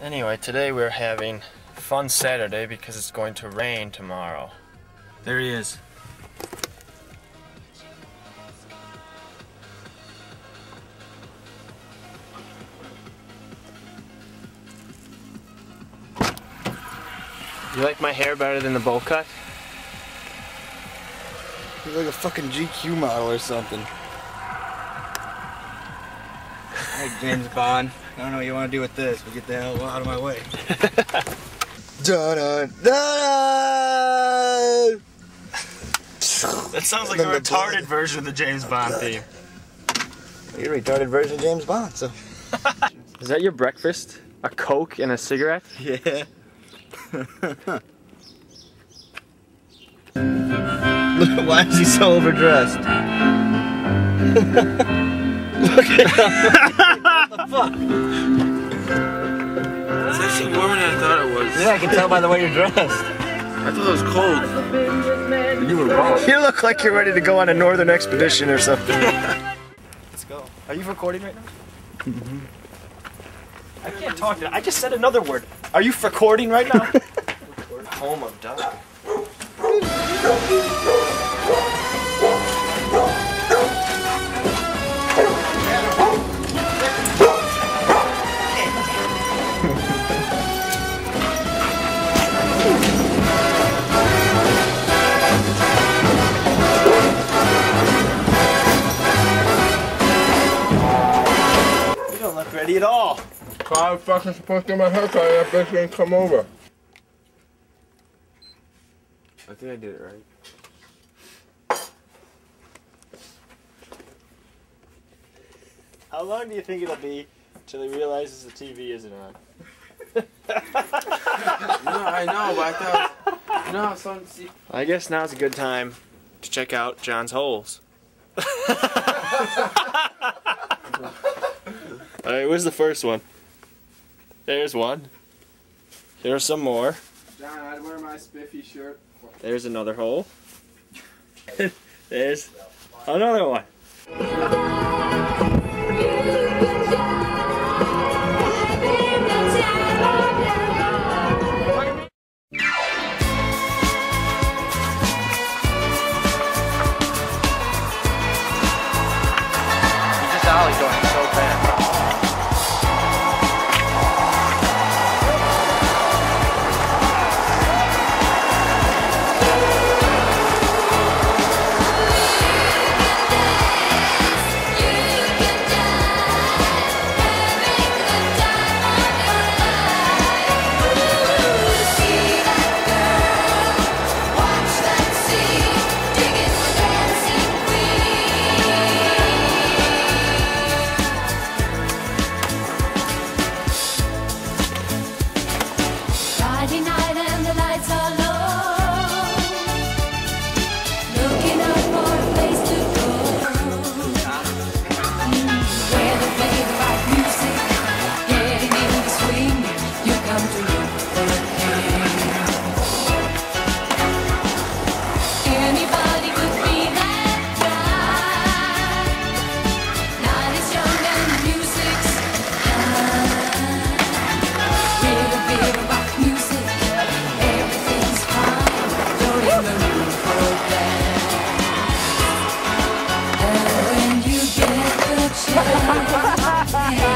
Anyway, today we're having fun Saturday because it's going to rain tomorrow. There he is. You like my hair better than the bowl cut? He's like a fucking GQ model or something. Alright, James Bond. I don't know what you want to do with this, but get the hell out of my way. dun, dun, dun, That sounds like a retarded blood. version of the James Bond theme. You're a retarded version of James Bond, so. Is that your breakfast? A Coke and a cigarette? Yeah. Look, why is he so overdressed? Look at him. What the fuck? It's actually warmer than I thought it was. Yeah, I can tell by the way you're dressed. I thought it was cold. You were wrong. You look like you're ready to go on a northern expedition or something. Let's go. Are you recording right now? Mm-hmm. I can't talk. to I just said another word. Are you recording right now? Home of Doug. all. I was fucking supposed to get my haircut and that bitch didn't come over. I think I did it right. How long do you think it'll be till he realizes the TV isn't on? No, I know, but I thought. You know some see. I guess now's a good time to check out John's holes. Alright, where's the first one? There's one. There's some more. John, I'd wear my spiffy shirt. There's another hole. There's another one. You just ollie going And when you get the chance.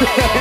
Yeah.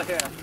Hell yeah.